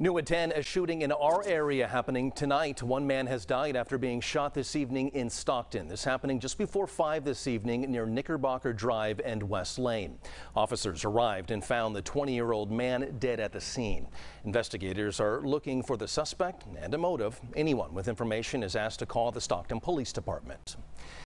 New at 10, a shooting in our area happening tonight. One man has died after being shot this evening in Stockton. This happening just before 5 this evening near Knickerbocker Drive and West Lane. Officers arrived and found the 20-year-old man dead at the scene. Investigators are looking for the suspect and a motive. Anyone with information is asked to call the Stockton Police Department.